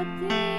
What